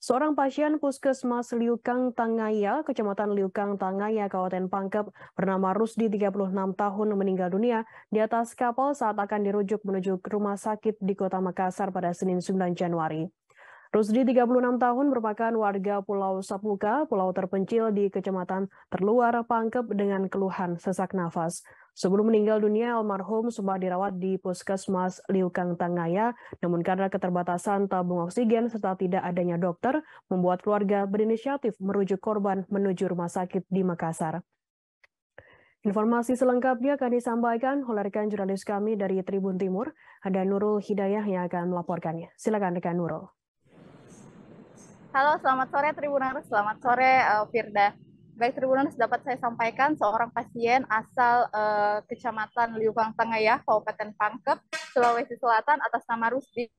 Seorang pasien puskesmas Liukang Tangaya, Kecamatan Liukang Tangaya, Kabupaten Pangkep, bernama Rusdi 36 tahun meninggal dunia di atas kapal saat akan dirujuk menuju rumah sakit di kota Makassar pada Senin 9 Januari. Rusdi 36 tahun merupakan warga Pulau Sapuka, pulau terpencil di Kecamatan terluar Pangkep dengan keluhan sesak nafas. Sebelum meninggal dunia, almarhum sempat dirawat di Puskesmas Liukang Tangaya, namun karena keterbatasan tabung oksigen serta tidak adanya dokter, membuat keluarga berinisiatif merujuk korban menuju rumah sakit di Makassar. Informasi selengkapnya akan disampaikan oleh rekan jurnalis kami dari Tribun Timur, ada Nurul Hidayah yang akan melaporkannya. Silakan rekan Nurul. Halo, selamat sore Tribuners, selamat sore uh, Firda. Baik Tribuners, dapat saya sampaikan seorang pasien asal uh, Kecamatan Liukang Tengah Kabupaten Pangkep, Sulawesi Selatan atas nama Rusdi,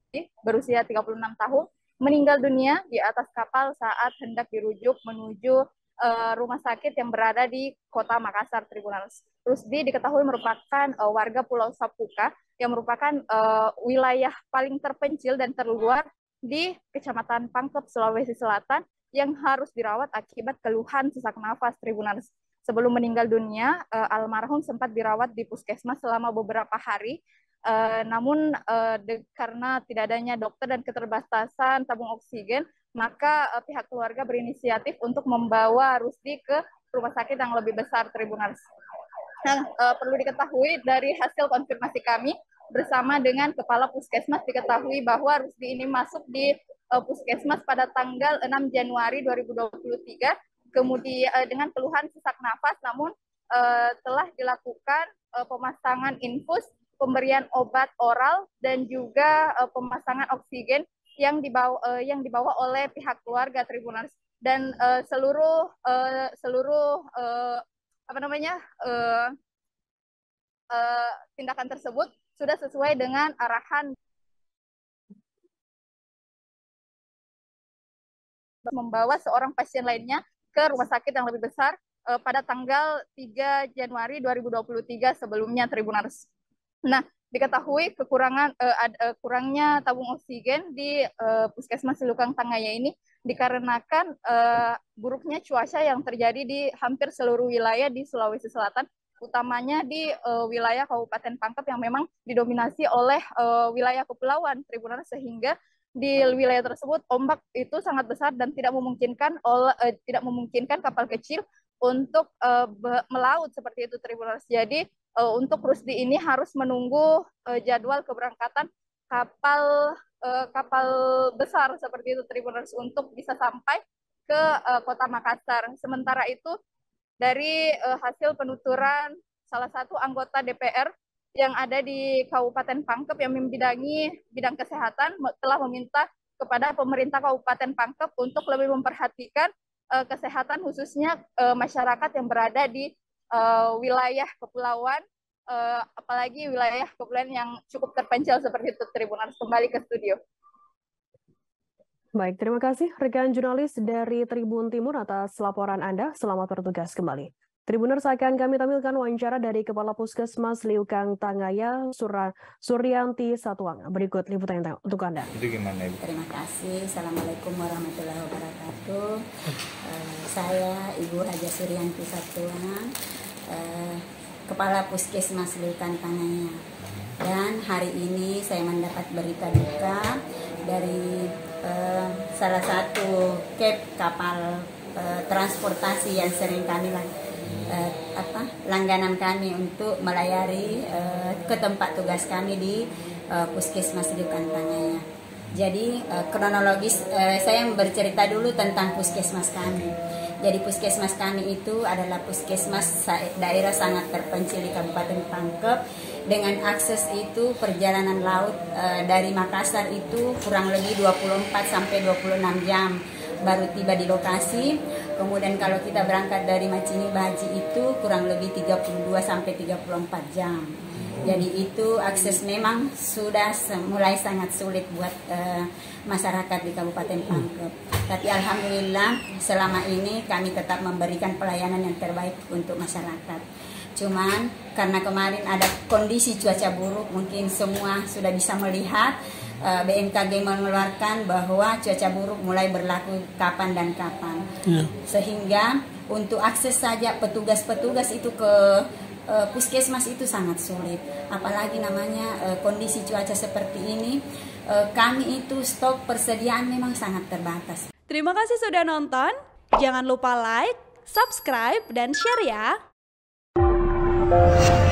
berusia 36 tahun, meninggal dunia di atas kapal saat hendak dirujuk menuju uh, rumah sakit yang berada di kota Makassar, Tribuners. Rusdi diketahui merupakan uh, warga Pulau Sapuka yang merupakan uh, wilayah paling terpencil dan terluar di Kecamatan Pangkep, Sulawesi Selatan yang harus dirawat akibat keluhan sesak nafas Tribuners. Sebelum meninggal dunia, uh, almarhum sempat dirawat di puskesmas selama beberapa hari. Uh, namun uh, de, karena tidak adanya dokter dan keterbatasan tabung oksigen, maka uh, pihak keluarga berinisiatif untuk membawa Rusdi ke rumah sakit yang lebih besar Tribuners. Nah, uh, perlu diketahui dari hasil konfirmasi kami bersama dengan kepala puskesmas diketahui bahwa Rusdi ini masuk di uh, puskesmas pada tanggal 6 Januari 2023 kemudian uh, dengan keluhan sesak nafas namun uh, telah dilakukan uh, pemasangan infus pemberian obat oral dan juga uh, pemasangan oksigen yang dibawa uh, yang dibawa oleh pihak keluarga Tribunals dan uh, seluruh uh, seluruh uh, apa namanya uh, uh, tindakan tersebut sudah sesuai dengan arahan membawa seorang pasien lainnya ke rumah sakit yang lebih besar uh, pada tanggal 3 Januari 2023 sebelumnya Tribunars. Nah, diketahui kekurangan uh, ad, uh, kurangnya tabung oksigen di uh, Puskesmas Silukang Tangaya ini dikarenakan uh, buruknya cuaca yang terjadi di hampir seluruh wilayah di Sulawesi Selatan utamanya di uh, wilayah Kabupaten Pangkep yang memang didominasi oleh uh, wilayah kepulauan Tribunars sehingga di wilayah tersebut ombak itu sangat besar dan tidak memungkinkan oleh uh, tidak memungkinkan kapal kecil untuk uh, melaut seperti itu Tribuners. Jadi uh, untuk Rusdi ini harus menunggu uh, jadwal keberangkatan kapal uh, kapal besar seperti itu Tribuners untuk bisa sampai ke uh, kota Makassar. Sementara itu dari uh, hasil penuturan salah satu anggota DPR yang ada di Kabupaten Pangkep yang membidangi bidang kesehatan telah meminta kepada pemerintah Kabupaten Pangkep untuk lebih memperhatikan uh, kesehatan khususnya uh, masyarakat yang berada di uh, wilayah kepulauan uh, apalagi wilayah kepulauan yang cukup terpencil seperti itu Tribunal kembali ke studio. Baik, terima kasih rekan jurnalis dari Tribun Timur atas laporan Anda. Selamat bertugas kembali. Tribuners akan kami tampilkan wawancara dari Kepala Puskesmas Liukang Tangaya, Surah Suryanti Satuang. Berikut liputan untuk Anda. Itu gimana Ibu? Terima kasih. Assalamualaikum warahmatullahi wabarakatuh. Uh, saya Ibu Haja Suryanti Satuang, uh, Kepala Puskesmas Liukang Tangaya. Dan hari ini saya mendapat berita duka dari uh, salah satu cap kapal uh, transportasi yang sering kami lakukan uh, apa langganan kami untuk melayari ke tempat tugas kami di uh, puskesmas di Kantangaya. Jadi kronologis uh, saya bercerita dulu tentang puskesmas kami. Jadi puskesmas kami itu adalah puskesmas daerah sangat terpencil di Kabupaten Pangkep dengan akses itu perjalanan laut uh, dari Makassar itu kurang lebih 24 sampai 26 jam baru tiba di lokasi. Kemudian kalau kita berangkat dari Macini Baji itu kurang lebih 32 sampai 34 jam. Jadi itu akses memang sudah mulai sangat sulit buat uh, masyarakat di Kabupaten Pangkep. Tapi alhamdulillah selama ini kami tetap memberikan pelayanan yang terbaik untuk masyarakat. Cuman karena kemarin ada kondisi cuaca buruk, mungkin semua sudah bisa melihat uh, BMKG mengeluarkan bahwa cuaca buruk mulai berlaku kapan dan kapan. Ya. Sehingga untuk akses saja petugas-petugas itu ke uh, puskesmas itu sangat sulit. Apalagi namanya uh, kondisi cuaca seperti ini, uh, kami itu stok persediaan memang sangat terbatas. Terima kasih sudah nonton. Jangan lupa like, subscribe, dan share ya. Thank you.